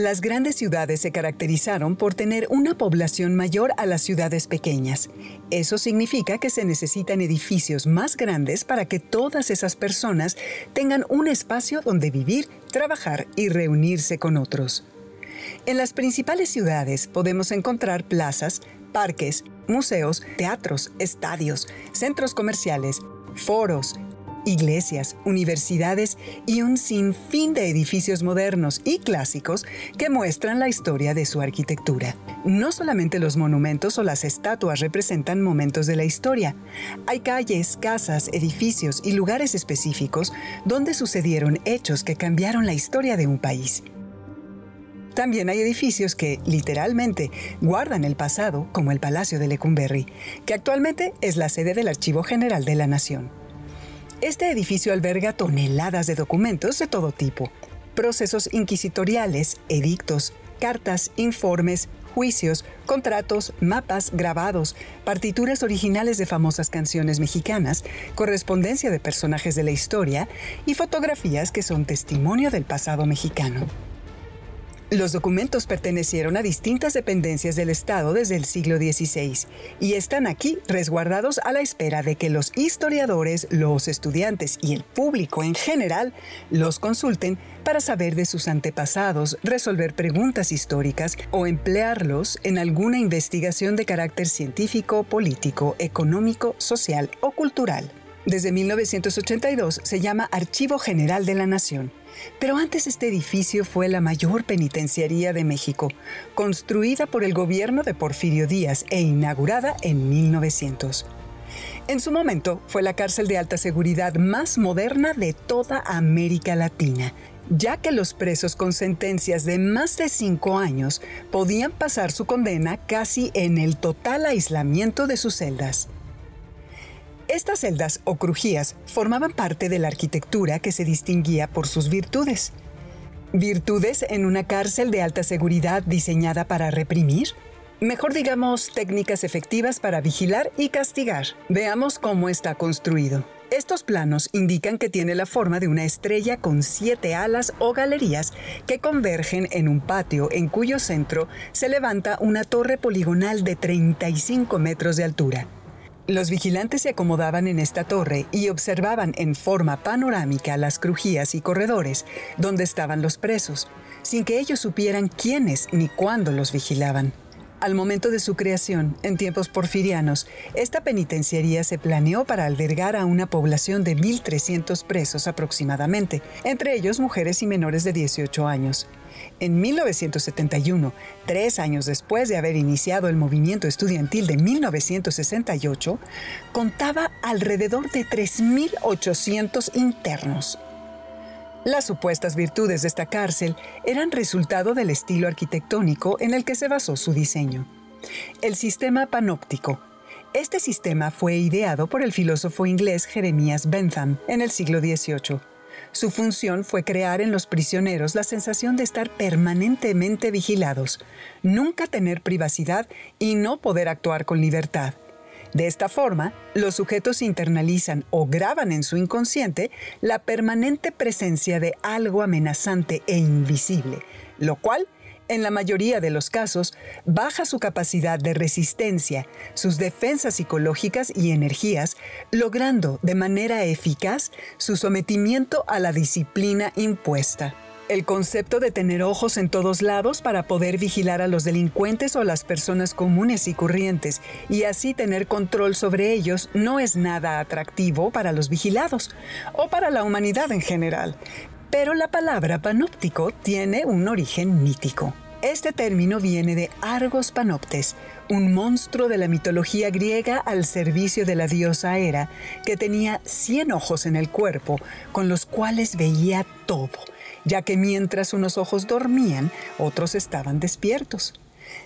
Las grandes ciudades se caracterizaron por tener una población mayor a las ciudades pequeñas. Eso significa que se necesitan edificios más grandes para que todas esas personas tengan un espacio donde vivir, trabajar y reunirse con otros. En las principales ciudades podemos encontrar plazas, parques, museos, teatros, estadios, centros comerciales, foros, iglesias, universidades y un sinfín de edificios modernos y clásicos que muestran la historia de su arquitectura. No solamente los monumentos o las estatuas representan momentos de la historia, hay calles, casas, edificios y lugares específicos donde sucedieron hechos que cambiaron la historia de un país. También hay edificios que, literalmente, guardan el pasado, como el Palacio de Lecumberri, que actualmente es la sede del Archivo General de la Nación. Este edificio alberga toneladas de documentos de todo tipo, procesos inquisitoriales, edictos, cartas, informes, juicios, contratos, mapas, grabados, partituras originales de famosas canciones mexicanas, correspondencia de personajes de la historia y fotografías que son testimonio del pasado mexicano. Los documentos pertenecieron a distintas dependencias del Estado desde el siglo XVI y están aquí resguardados a la espera de que los historiadores, los estudiantes y el público en general los consulten para saber de sus antepasados, resolver preguntas históricas o emplearlos en alguna investigación de carácter científico, político, económico, social o cultural. Desde 1982 se llama Archivo General de la Nación pero antes este edificio fue la mayor penitenciaría de México, construida por el gobierno de Porfirio Díaz e inaugurada en 1900. En su momento fue la cárcel de alta seguridad más moderna de toda América Latina, ya que los presos con sentencias de más de cinco años podían pasar su condena casi en el total aislamiento de sus celdas. Estas celdas o crujías formaban parte de la arquitectura que se distinguía por sus virtudes. ¿Virtudes en una cárcel de alta seguridad diseñada para reprimir? Mejor digamos técnicas efectivas para vigilar y castigar. Veamos cómo está construido. Estos planos indican que tiene la forma de una estrella con siete alas o galerías que convergen en un patio en cuyo centro se levanta una torre poligonal de 35 metros de altura. Los vigilantes se acomodaban en esta torre y observaban en forma panorámica las crujías y corredores donde estaban los presos, sin que ellos supieran quiénes ni cuándo los vigilaban. Al momento de su creación, en tiempos porfirianos, esta penitenciaría se planeó para albergar a una población de 1.300 presos aproximadamente, entre ellos mujeres y menores de 18 años. En 1971, tres años después de haber iniciado el movimiento estudiantil de 1968, contaba alrededor de 3.800 internos. Las supuestas virtudes de esta cárcel eran resultado del estilo arquitectónico en el que se basó su diseño. El sistema panóptico. Este sistema fue ideado por el filósofo inglés Jeremías Bentham en el siglo XVIII su función fue crear en los prisioneros la sensación de estar permanentemente vigilados, nunca tener privacidad y no poder actuar con libertad. De esta forma, los sujetos internalizan o graban en su inconsciente la permanente presencia de algo amenazante e invisible, lo cual en la mayoría de los casos, baja su capacidad de resistencia, sus defensas psicológicas y energías, logrando de manera eficaz su sometimiento a la disciplina impuesta. El concepto de tener ojos en todos lados para poder vigilar a los delincuentes o las personas comunes y corrientes y así tener control sobre ellos no es nada atractivo para los vigilados o para la humanidad en general, pero la palabra panóptico tiene un origen mítico. Este término viene de Argos Panoptes, un monstruo de la mitología griega al servicio de la diosa Hera, que tenía 100 ojos en el cuerpo, con los cuales veía todo, ya que mientras unos ojos dormían, otros estaban despiertos.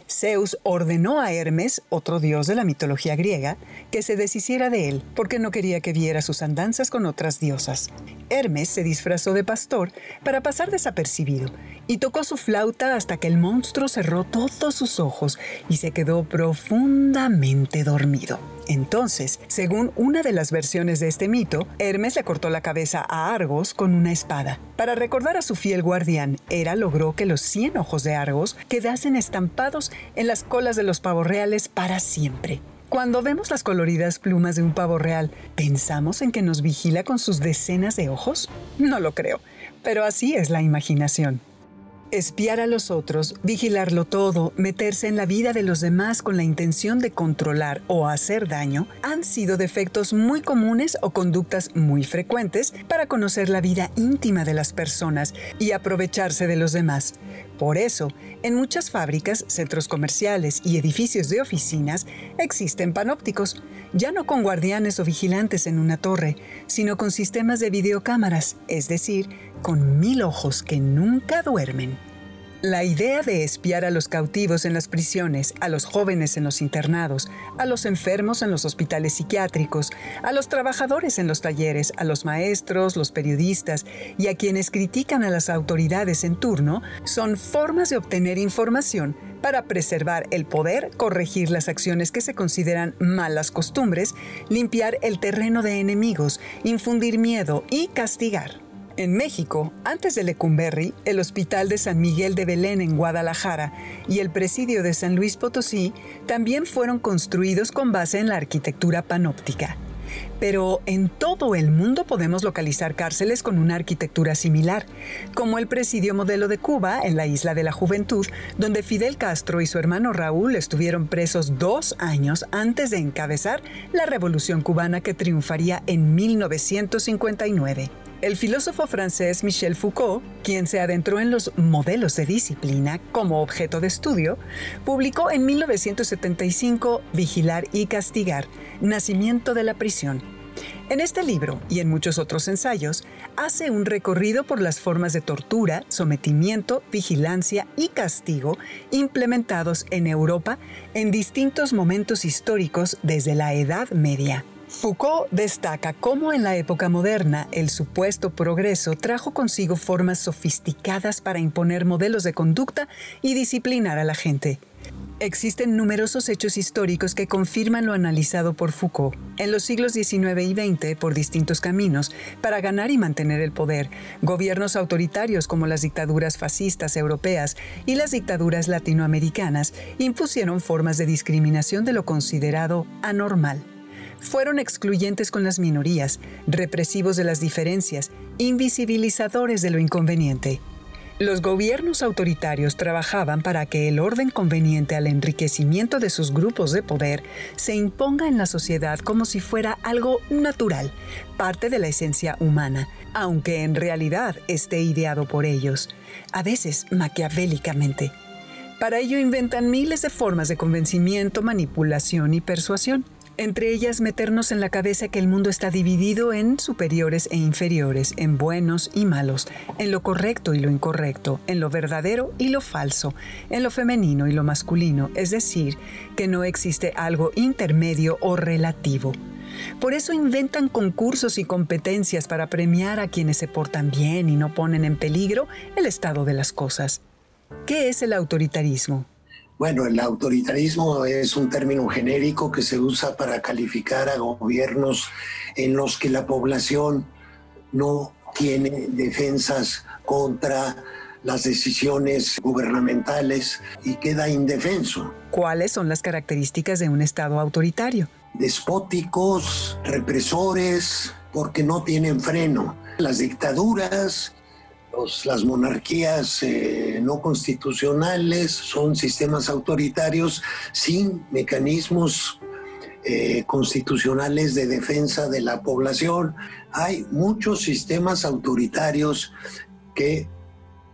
Zeus ordenó a Hermes, otro dios de la mitología griega, que se deshiciera de él, porque no quería que viera sus andanzas con otras diosas. Hermes se disfrazó de pastor para pasar desapercibido y tocó su flauta hasta que el monstruo cerró todos sus ojos y se quedó profundamente dormido. Entonces, según una de las versiones de este mito, Hermes le cortó la cabeza a Argos con una espada. Para recordar a su fiel guardián, Hera logró que los cien ojos de Argos quedasen estampados en las colas de los pavos reales para siempre. Cuando vemos las coloridas plumas de un pavo real, ¿pensamos en que nos vigila con sus decenas de ojos? No lo creo, pero así es la imaginación. Espiar a los otros, vigilarlo todo, meterse en la vida de los demás con la intención de controlar o hacer daño, han sido defectos muy comunes o conductas muy frecuentes para conocer la vida íntima de las personas y aprovecharse de los demás. Por eso, en muchas fábricas, centros comerciales y edificios de oficinas existen panópticos, ya no con guardianes o vigilantes en una torre, sino con sistemas de videocámaras, es decir, con mil ojos que nunca duermen. La idea de espiar a los cautivos en las prisiones, a los jóvenes en los internados, a los enfermos en los hospitales psiquiátricos, a los trabajadores en los talleres, a los maestros, los periodistas y a quienes critican a las autoridades en turno, son formas de obtener información para preservar el poder, corregir las acciones que se consideran malas costumbres, limpiar el terreno de enemigos, infundir miedo y castigar. En México, antes de Lecumberri, el Hospital de San Miguel de Belén en Guadalajara y el Presidio de San Luis Potosí también fueron construidos con base en la arquitectura panóptica. Pero en todo el mundo podemos localizar cárceles con una arquitectura similar, como el Presidio Modelo de Cuba en la Isla de la Juventud, donde Fidel Castro y su hermano Raúl estuvieron presos dos años antes de encabezar la Revolución cubana que triunfaría en 1959. El filósofo francés Michel Foucault, quien se adentró en los modelos de disciplina como objeto de estudio, publicó en 1975 Vigilar y Castigar, Nacimiento de la Prisión. En este libro y en muchos otros ensayos, hace un recorrido por las formas de tortura, sometimiento, vigilancia y castigo implementados en Europa en distintos momentos históricos desde la Edad Media. Foucault destaca cómo en la época moderna el supuesto progreso trajo consigo formas sofisticadas para imponer modelos de conducta y disciplinar a la gente. Existen numerosos hechos históricos que confirman lo analizado por Foucault. En los siglos XIX y XX, por distintos caminos, para ganar y mantener el poder, gobiernos autoritarios como las dictaduras fascistas europeas y las dictaduras latinoamericanas impusieron formas de discriminación de lo considerado anormal fueron excluyentes con las minorías, represivos de las diferencias, invisibilizadores de lo inconveniente. Los gobiernos autoritarios trabajaban para que el orden conveniente al enriquecimiento de sus grupos de poder se imponga en la sociedad como si fuera algo natural, parte de la esencia humana, aunque en realidad esté ideado por ellos, a veces maquiavélicamente. Para ello inventan miles de formas de convencimiento, manipulación y persuasión entre ellas meternos en la cabeza que el mundo está dividido en superiores e inferiores, en buenos y malos, en lo correcto y lo incorrecto, en lo verdadero y lo falso, en lo femenino y lo masculino, es decir, que no existe algo intermedio o relativo. Por eso inventan concursos y competencias para premiar a quienes se portan bien y no ponen en peligro el estado de las cosas. ¿Qué es el autoritarismo? Bueno, el autoritarismo es un término genérico que se usa para calificar a gobiernos en los que la población no tiene defensas contra las decisiones gubernamentales y queda indefenso. ¿Cuáles son las características de un Estado autoritario? Despóticos, represores, porque no tienen freno. Las dictaduras las monarquías eh, no constitucionales son sistemas autoritarios sin mecanismos eh, constitucionales de defensa de la población. Hay muchos sistemas autoritarios que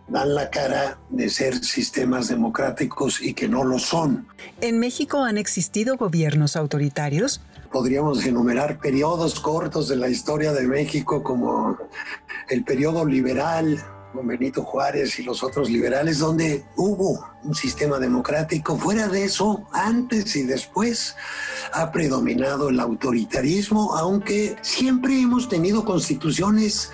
dan la cara de ser sistemas democráticos y que no lo son. ¿En México han existido gobiernos autoritarios? Podríamos enumerar periodos cortos de la historia de México como el periodo liberal, con Benito Juárez y los otros liberales, donde hubo un sistema democrático. Fuera de eso, antes y después ha predominado el autoritarismo, aunque siempre hemos tenido constituciones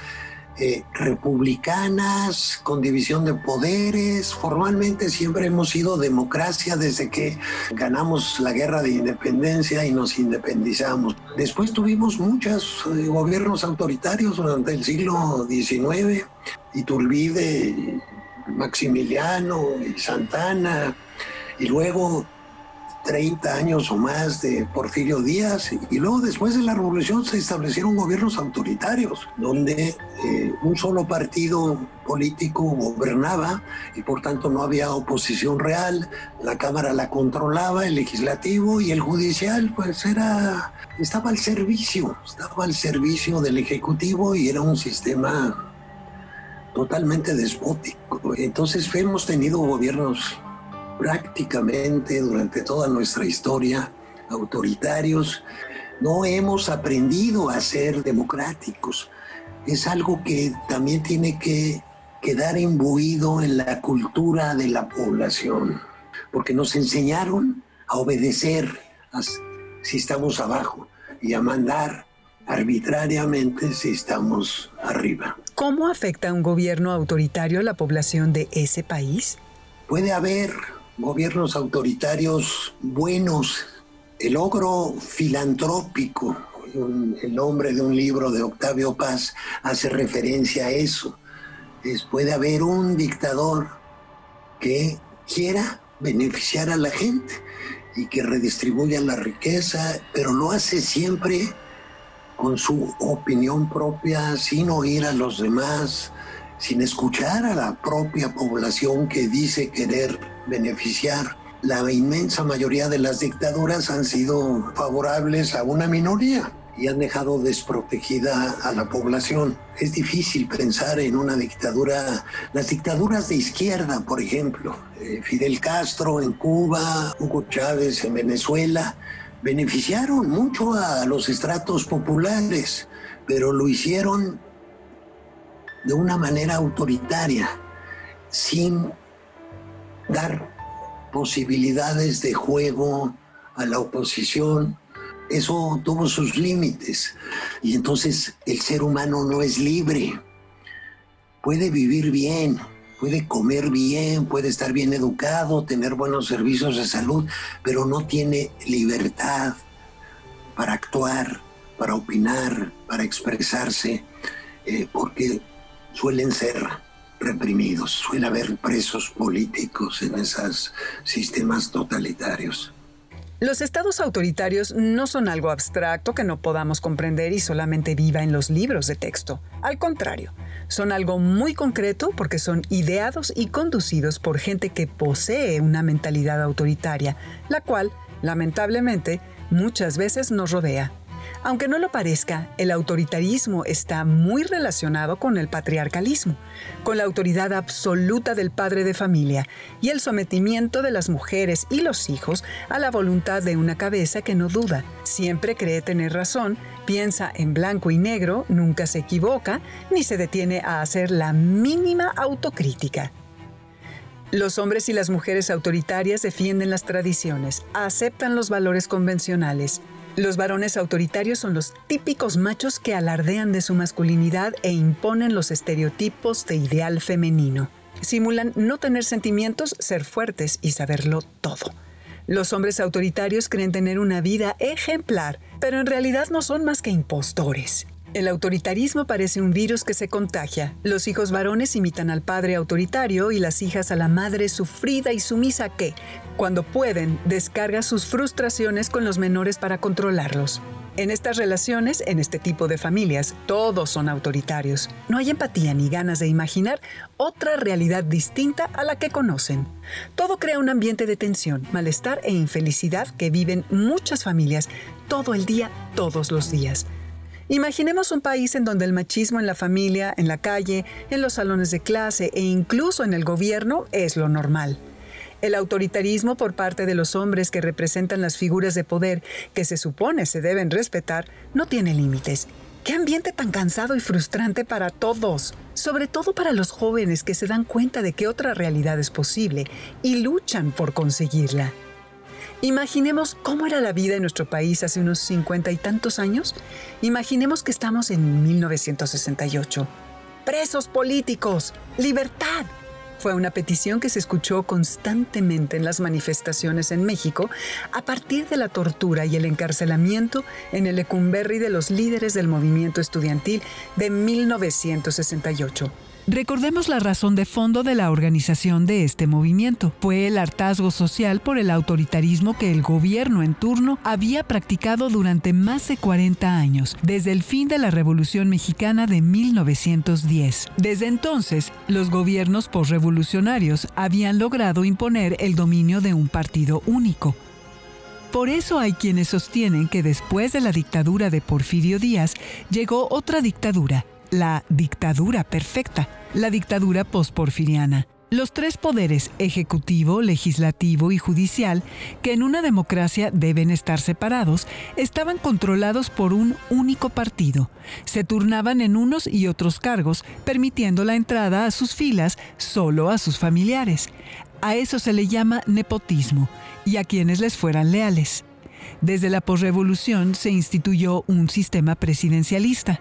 eh, republicanas, con división de poderes. Formalmente siempre hemos sido democracia desde que ganamos la guerra de independencia y nos independizamos. Después tuvimos muchos eh, gobiernos autoritarios durante el siglo XIX, Iturbide, Maximiliano y Santana, y luego 30 años o más de Porfirio Díaz y luego después de la revolución se establecieron gobiernos autoritarios donde eh, un solo partido político gobernaba y por tanto no había oposición real, la Cámara la controlaba, el legislativo y el judicial pues era, estaba al servicio, estaba al servicio del Ejecutivo y era un sistema totalmente despótico. Entonces hemos tenido gobiernos prácticamente durante toda nuestra historia autoritarios, no hemos aprendido a ser democráticos. Es algo que también tiene que quedar imbuido en la cultura de la población, porque nos enseñaron a obedecer si estamos abajo y a mandar arbitrariamente si estamos arriba. ¿Cómo afecta un gobierno autoritario a la población de ese país? Puede haber gobiernos autoritarios buenos. El ogro filantrópico, el nombre de un libro de Octavio Paz, hace referencia a eso. puede haber un dictador que quiera beneficiar a la gente y que redistribuya la riqueza, pero lo hace siempre con su opinión propia, sin oír a los demás, sin escuchar a la propia población que dice querer beneficiar. La inmensa mayoría de las dictaduras han sido favorables a una minoría y han dejado desprotegida a la población. Es difícil pensar en una dictadura, las dictaduras de izquierda, por ejemplo, eh, Fidel Castro en Cuba, Hugo Chávez en Venezuela, beneficiaron mucho a los estratos populares, pero lo hicieron de una manera autoritaria, sin dar posibilidades de juego a la oposición. Eso tuvo sus límites. Y entonces el ser humano no es libre. Puede vivir bien, puede comer bien, puede estar bien educado, tener buenos servicios de salud, pero no tiene libertad para actuar, para opinar, para expresarse, eh, porque suelen ser reprimidos, suele haber presos políticos en esos sistemas totalitarios. Los estados autoritarios no son algo abstracto que no podamos comprender y solamente viva en los libros de texto. Al contrario, son algo muy concreto porque son ideados y conducidos por gente que posee una mentalidad autoritaria, la cual, lamentablemente, muchas veces nos rodea. Aunque no lo parezca, el autoritarismo está muy relacionado con el patriarcalismo, con la autoridad absoluta del padre de familia y el sometimiento de las mujeres y los hijos a la voluntad de una cabeza que no duda, siempre cree tener razón, piensa en blanco y negro, nunca se equivoca, ni se detiene a hacer la mínima autocrítica. Los hombres y las mujeres autoritarias defienden las tradiciones, aceptan los valores convencionales, los varones autoritarios son los típicos machos que alardean de su masculinidad e imponen los estereotipos de ideal femenino. Simulan no tener sentimientos, ser fuertes y saberlo todo. Los hombres autoritarios creen tener una vida ejemplar, pero en realidad no son más que impostores. El autoritarismo parece un virus que se contagia. Los hijos varones imitan al padre autoritario y las hijas a la madre sufrida y sumisa que, cuando pueden, descarga sus frustraciones con los menores para controlarlos. En estas relaciones, en este tipo de familias, todos son autoritarios. No hay empatía ni ganas de imaginar otra realidad distinta a la que conocen. Todo crea un ambiente de tensión, malestar e infelicidad que viven muchas familias todo el día, todos los días. Imaginemos un país en donde el machismo en la familia, en la calle, en los salones de clase e incluso en el gobierno es lo normal. El autoritarismo por parte de los hombres que representan las figuras de poder que se supone se deben respetar no tiene límites. Qué ambiente tan cansado y frustrante para todos, sobre todo para los jóvenes que se dan cuenta de que otra realidad es posible y luchan por conseguirla. Imaginemos cómo era la vida en nuestro país hace unos cincuenta y tantos años. Imaginemos que estamos en 1968. presos políticos, libertad. Fue una petición que se escuchó constantemente en las manifestaciones en México a partir de la tortura y el encarcelamiento en el Lecumberri de los líderes del movimiento estudiantil de 1968. Recordemos la razón de fondo de la organización de este movimiento. Fue el hartazgo social por el autoritarismo que el gobierno en turno había practicado durante más de 40 años, desde el fin de la Revolución Mexicana de 1910. Desde entonces, los gobiernos postrevolucionarios habían logrado imponer el dominio de un partido único. Por eso hay quienes sostienen que después de la dictadura de Porfirio Díaz llegó otra dictadura, la dictadura perfecta, la dictadura posporfiriana. Los tres poderes, ejecutivo, legislativo y judicial, que en una democracia deben estar separados, estaban controlados por un único partido. Se turnaban en unos y otros cargos, permitiendo la entrada a sus filas solo a sus familiares. A eso se le llama nepotismo, y a quienes les fueran leales. Desde la posrevolución se instituyó un sistema presidencialista.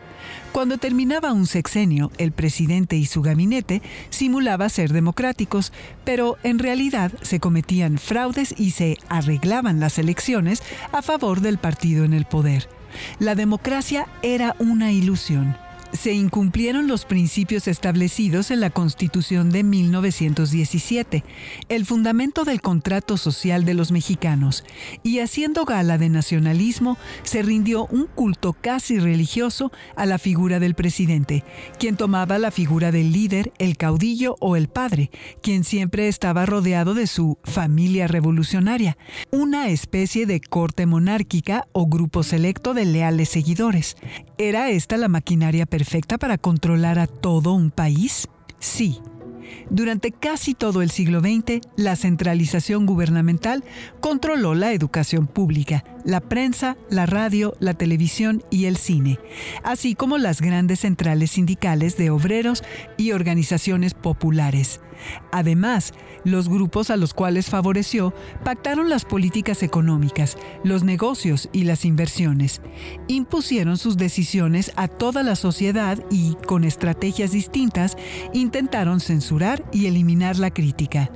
Cuando terminaba un sexenio, el presidente y su gabinete simulaba ser democráticos, pero en realidad se cometían fraudes y se arreglaban las elecciones a favor del partido en el poder. La democracia era una ilusión se incumplieron los principios establecidos en la Constitución de 1917, el fundamento del contrato social de los mexicanos, y haciendo gala de nacionalismo, se rindió un culto casi religioso a la figura del presidente, quien tomaba la figura del líder, el caudillo o el padre, quien siempre estaba rodeado de su familia revolucionaria, una especie de corte monárquica o grupo selecto de leales seguidores. ¿Era esta la maquinaria perfecta para controlar a todo un país? Sí. Durante casi todo el siglo XX, la centralización gubernamental controló la educación pública, la prensa, la radio, la televisión y el cine, así como las grandes centrales sindicales de obreros y organizaciones populares. Además, los grupos a los cuales favoreció pactaron las políticas económicas, los negocios y las inversiones. Impusieron sus decisiones a toda la sociedad y, con estrategias distintas, intentaron censurar y eliminar la crítica.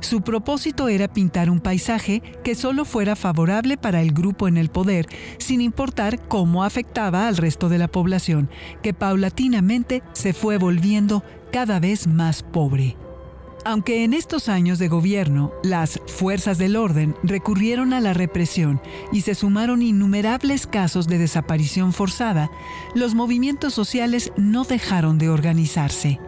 Su propósito era pintar un paisaje que solo fuera favorable para el grupo en el poder, sin importar cómo afectaba al resto de la población, que paulatinamente se fue volviendo cada vez más pobre. Aunque en estos años de gobierno las fuerzas del orden recurrieron a la represión y se sumaron innumerables casos de desaparición forzada, los movimientos sociales no dejaron de organizarse.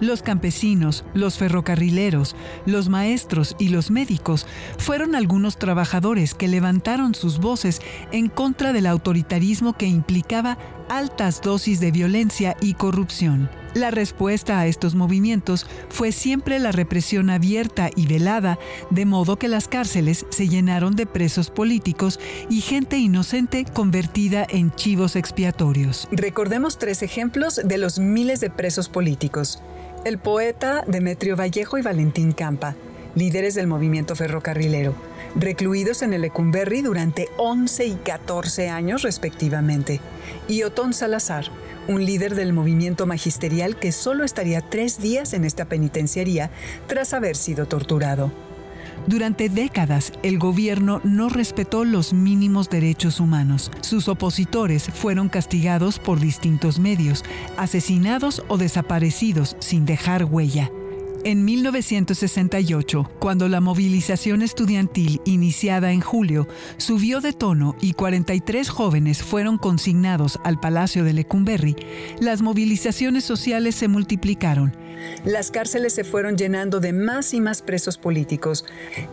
Los campesinos, los ferrocarrileros, los maestros y los médicos fueron algunos trabajadores que levantaron sus voces en contra del autoritarismo que implicaba altas dosis de violencia y corrupción. La respuesta a estos movimientos fue siempre la represión abierta y velada, de modo que las cárceles se llenaron de presos políticos y gente inocente convertida en chivos expiatorios. Recordemos tres ejemplos de los miles de presos políticos. El poeta Demetrio Vallejo y Valentín Campa, líderes del movimiento ferrocarrilero, recluidos en el Lecumberri durante 11 y 14 años respectivamente, y Otón Salazar, un líder del movimiento magisterial que solo estaría tres días en esta penitenciaría tras haber sido torturado. Durante décadas, el gobierno no respetó los mínimos derechos humanos. Sus opositores fueron castigados por distintos medios, asesinados o desaparecidos sin dejar huella. En 1968, cuando la movilización estudiantil iniciada en julio subió de tono y 43 jóvenes fueron consignados al Palacio de Lecumberri, las movilizaciones sociales se multiplicaron. Las cárceles se fueron llenando de más y más presos políticos,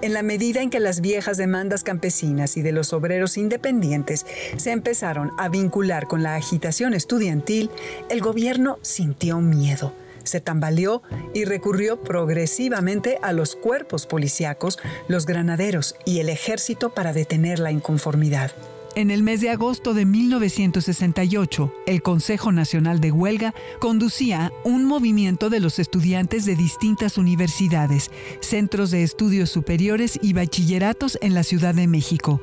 en la medida en que las viejas demandas campesinas y de los obreros independientes se empezaron a vincular con la agitación estudiantil, el gobierno sintió miedo se tambaleó y recurrió progresivamente a los cuerpos policíacos, los granaderos y el ejército para detener la inconformidad. En el mes de agosto de 1968, el Consejo Nacional de Huelga conducía un movimiento de los estudiantes de distintas universidades, centros de estudios superiores y bachilleratos en la Ciudad de México,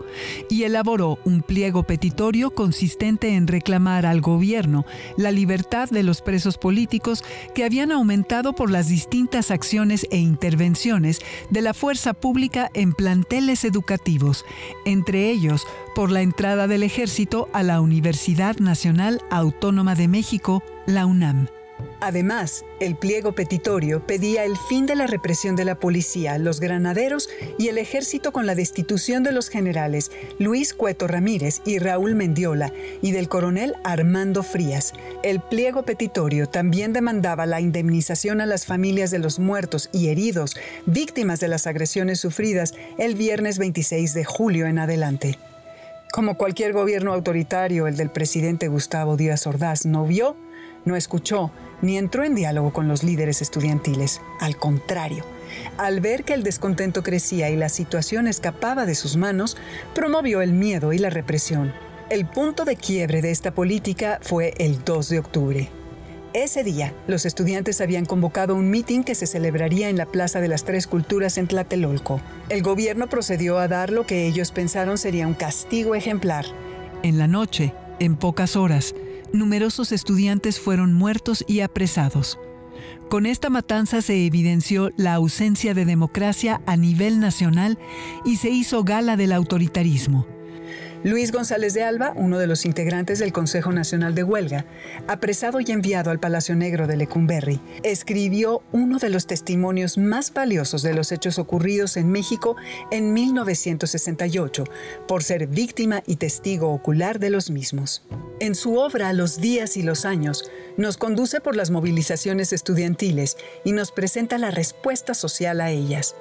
y elaboró un pliego petitorio consistente en reclamar al gobierno la libertad de los presos políticos que habían aumentado por las distintas acciones e intervenciones de la fuerza pública en planteles educativos, entre ellos por la entrada del ejército a la Universidad Nacional Autónoma de México, la UNAM. Además, el pliego petitorio pedía el fin de la represión de la policía, los granaderos y el ejército con la destitución de los generales Luis Cueto Ramírez y Raúl Mendiola y del coronel Armando Frías. El pliego petitorio también demandaba la indemnización a las familias de los muertos y heridos, víctimas de las agresiones sufridas el viernes 26 de julio en adelante. Como cualquier gobierno autoritario, el del presidente Gustavo Díaz Ordaz no vio, no escuchó, ni entró en diálogo con los líderes estudiantiles. Al contrario, al ver que el descontento crecía y la situación escapaba de sus manos, promovió el miedo y la represión. El punto de quiebre de esta política fue el 2 de octubre. Ese día, los estudiantes habían convocado un mitin que se celebraría en la Plaza de las Tres Culturas en Tlatelolco. El gobierno procedió a dar lo que ellos pensaron sería un castigo ejemplar. En la noche, en pocas horas, numerosos estudiantes fueron muertos y apresados. Con esta matanza se evidenció la ausencia de democracia a nivel nacional y se hizo gala del autoritarismo. Luis González de Alba, uno de los integrantes del Consejo Nacional de Huelga, apresado y enviado al Palacio Negro de Lecumberri, escribió uno de los testimonios más valiosos de los hechos ocurridos en México en 1968, por ser víctima y testigo ocular de los mismos. En su obra Los días y los años, nos conduce por las movilizaciones estudiantiles y nos presenta la respuesta social a ellas.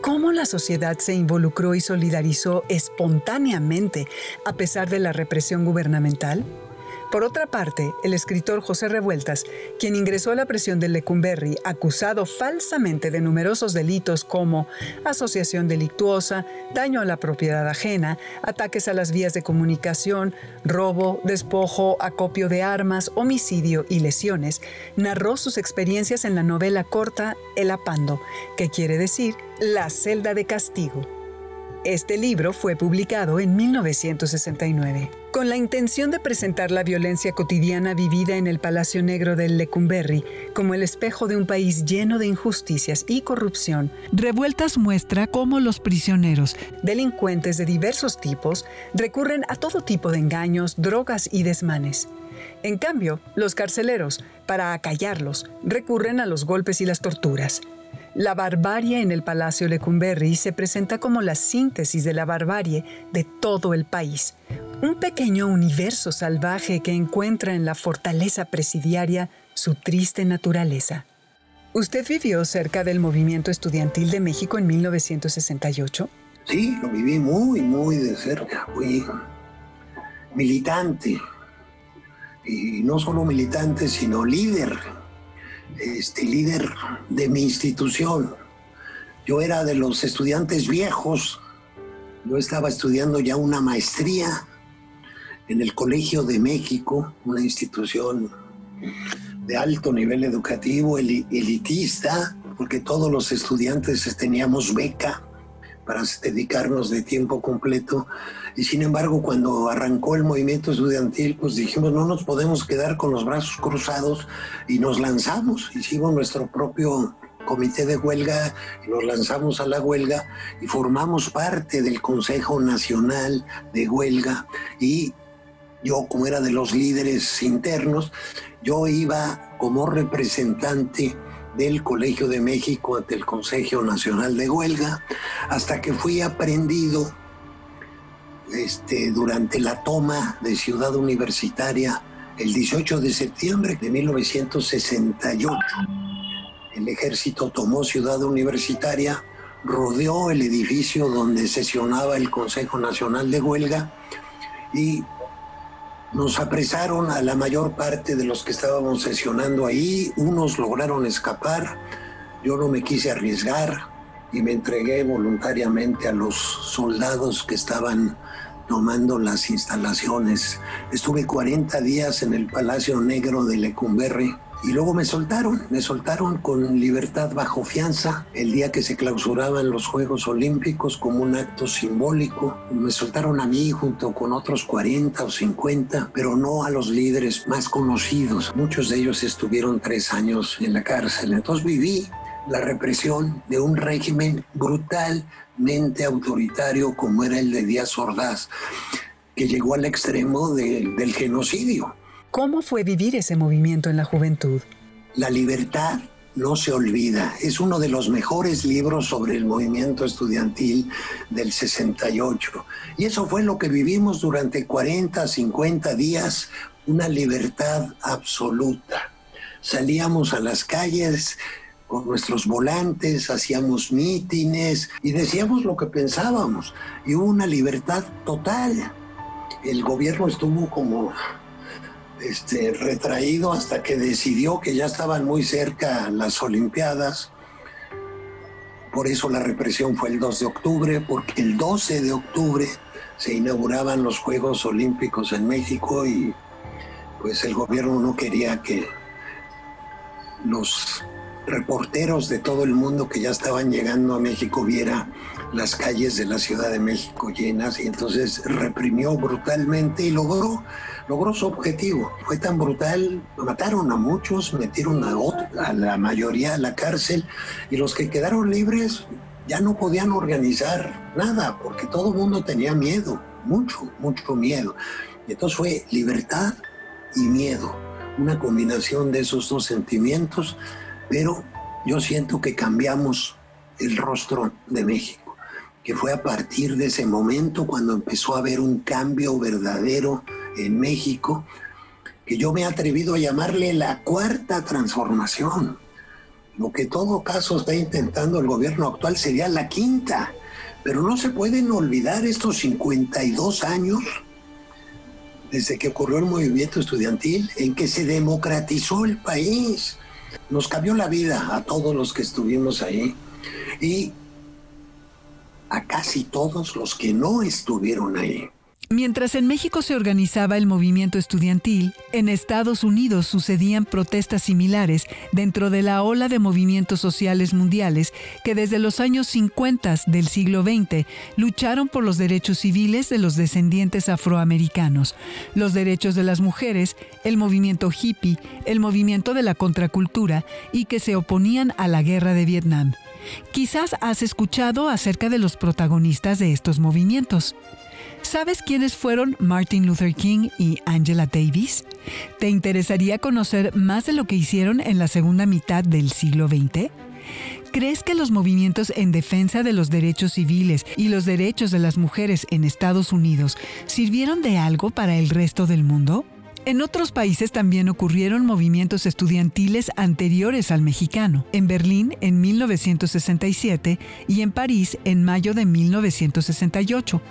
Cómo la sociedad se involucró y solidarizó espontáneamente a pesar de la represión gubernamental? Por otra parte, el escritor José Revueltas, quien ingresó a la prisión de Lecumberri acusado falsamente de numerosos delitos como asociación delictuosa, daño a la propiedad ajena, ataques a las vías de comunicación, robo, despojo, acopio de armas, homicidio y lesiones, narró sus experiencias en la novela corta El Apando, que quiere decir La celda de castigo. Este libro fue publicado en 1969. Con la intención de presentar la violencia cotidiana vivida en el Palacio Negro del Lecumberri como el espejo de un país lleno de injusticias y corrupción, Revueltas muestra cómo los prisioneros, delincuentes de diversos tipos, recurren a todo tipo de engaños, drogas y desmanes. En cambio, los carceleros, para acallarlos, recurren a los golpes y las torturas. La barbarie en el Palacio Lecumberri se presenta como la síntesis de la barbarie de todo el país. Un pequeño universo salvaje que encuentra en la fortaleza presidiaria su triste naturaleza. ¿Usted vivió cerca del movimiento estudiantil de México en 1968? Sí, lo viví muy, muy de cerca. Fui militante. Y no solo militante, sino líder este, líder de mi institución. Yo era de los estudiantes viejos. Yo estaba estudiando ya una maestría en el Colegio de México, una institución de alto nivel educativo, elitista, porque todos los estudiantes teníamos beca para dedicarnos de tiempo completo. Y sin embargo, cuando arrancó el movimiento estudiantil, pues dijimos, no nos podemos quedar con los brazos cruzados y nos lanzamos. Hicimos nuestro propio comité de huelga nos lanzamos a la huelga y formamos parte del Consejo Nacional de Huelga y yo como era de los líderes internos, yo iba como representante del Colegio de México ante el Consejo Nacional de Huelga, hasta que fui aprendido este, durante la toma de Ciudad Universitaria el 18 de septiembre de 1968. El ejército tomó Ciudad Universitaria, rodeó el edificio donde sesionaba el Consejo Nacional de Huelga y nos apresaron a la mayor parte de los que estábamos sesionando ahí, unos lograron escapar, yo no me quise arriesgar y me entregué voluntariamente a los soldados que estaban tomando las instalaciones. Estuve 40 días en el Palacio Negro de Lecumberri y luego me soltaron, me soltaron con libertad bajo fianza el día que se clausuraban los Juegos Olímpicos como un acto simbólico. Me soltaron a mí junto con otros 40 o 50, pero no a los líderes más conocidos. Muchos de ellos estuvieron tres años en la cárcel. Entonces viví la represión de un régimen brutalmente autoritario como era el de Díaz Ordaz, que llegó al extremo del genocidio. ¿Cómo fue vivir ese movimiento en la juventud? La libertad no se olvida. Es uno de los mejores libros sobre el movimiento estudiantil del 68. Y eso fue lo que vivimos durante 40, 50 días, una libertad absoluta. Salíamos a las calles con nuestros volantes, hacíamos mítines y decíamos lo que pensábamos. Y hubo una libertad total. El gobierno estuvo como este, retraído hasta que decidió que ya estaban muy cerca las Olimpiadas. Por eso la represión fue el 2 de octubre, porque el 12 de octubre se inauguraban los Juegos Olímpicos en México y pues el gobierno no quería que los reporteros de todo el mundo que ya estaban llegando a México viera las calles de la Ciudad de México llenas y entonces reprimió brutalmente y logró logró su objetivo. Fue tan brutal, mataron a muchos, metieron a, la mayoría a la cárcel y los que quedaron libres ya no podían organizar nada porque todo el mundo tenía miedo, mucho, mucho miedo. Y entonces fue libertad y miedo, una combinación de esos dos sentimientos, pero yo siento que cambiamos el rostro de México, que fue a partir de ese momento cuando empezó a haber un cambio verdadero en México, que yo me he atrevido a llamarle la cuarta transformación. Lo que en todo caso está intentando el gobierno actual sería la quinta, pero no se pueden olvidar estos 52 años desde que ocurrió el movimiento estudiantil en que se democratizó el país. Nos cambió la vida a todos los que estuvimos ahí y a casi todos los que no estuvieron ahí. Mientras en México se organizaba el movimiento estudiantil, en Estados Unidos sucedían protestas similares dentro de la ola de movimientos sociales mundiales que desde los años 50 del siglo XX lucharon por los derechos civiles de los descendientes afroamericanos, los derechos de las mujeres, el movimiento hippie, el movimiento de la contracultura y que se oponían a la guerra de Vietnam. Quizás has escuchado acerca de los protagonistas de estos movimientos. ¿Sabes quiénes fueron Martin Luther King y Angela Davis? ¿Te interesaría conocer más de lo que hicieron en la segunda mitad del siglo XX? ¿Crees que los movimientos en defensa de los derechos civiles y los derechos de las mujeres en Estados Unidos sirvieron de algo para el resto del mundo? En otros países también ocurrieron movimientos estudiantiles anteriores al mexicano, en Berlín en 1967 y en París en mayo de 1968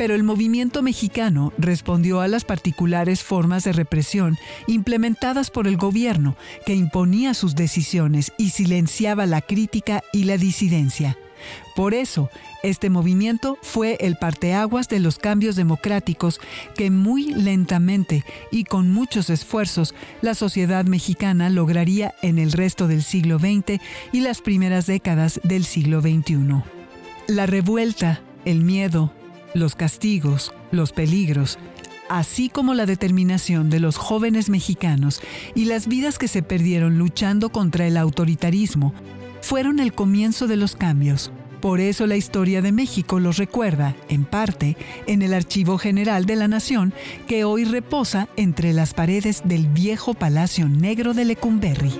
pero el movimiento mexicano respondió a las particulares formas de represión implementadas por el gobierno, que imponía sus decisiones y silenciaba la crítica y la disidencia. Por eso, este movimiento fue el parteaguas de los cambios democráticos que muy lentamente y con muchos esfuerzos la sociedad mexicana lograría en el resto del siglo XX y las primeras décadas del siglo XXI. La revuelta, el miedo, los castigos, los peligros, así como la determinación de los jóvenes mexicanos y las vidas que se perdieron luchando contra el autoritarismo, fueron el comienzo de los cambios. Por eso la historia de México los recuerda, en parte, en el Archivo General de la Nación, que hoy reposa entre las paredes del viejo Palacio Negro de Lecumberri.